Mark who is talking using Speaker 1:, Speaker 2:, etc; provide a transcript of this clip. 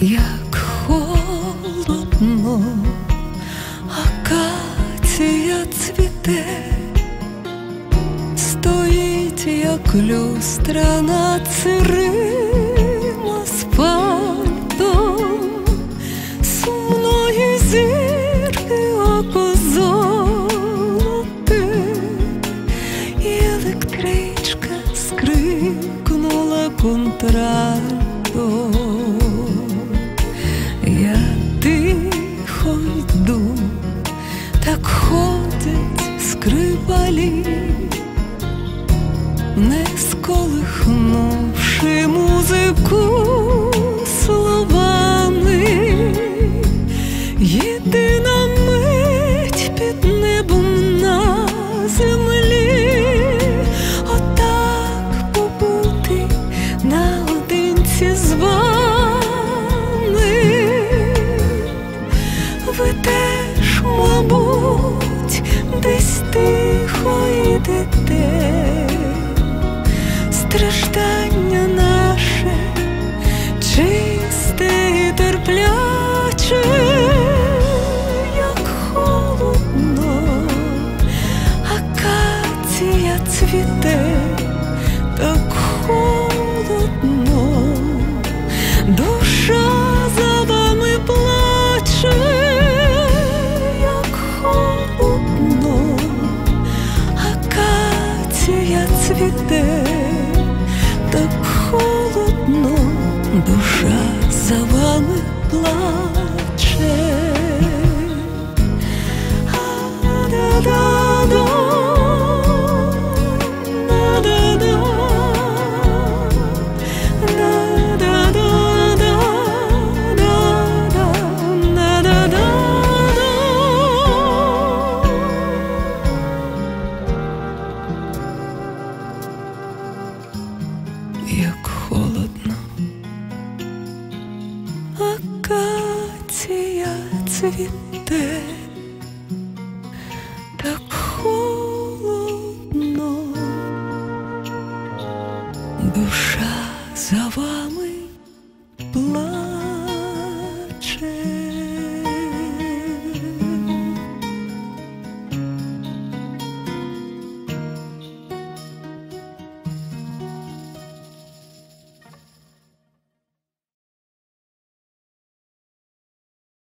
Speaker 1: як холодно, акація цвіте, стоїть, як люстра над сирим асфальтом, сумної зірки око золоте, і електричка скрикнула контральто. Скрипалі, не сколихнувши музику словами, єдина тихо страждання наше чисте і терпляче, як холодно, акація цвіте, акація цвіте, так холодно, душа за вами плаче. цвіте так холодно, душа за вами плаче.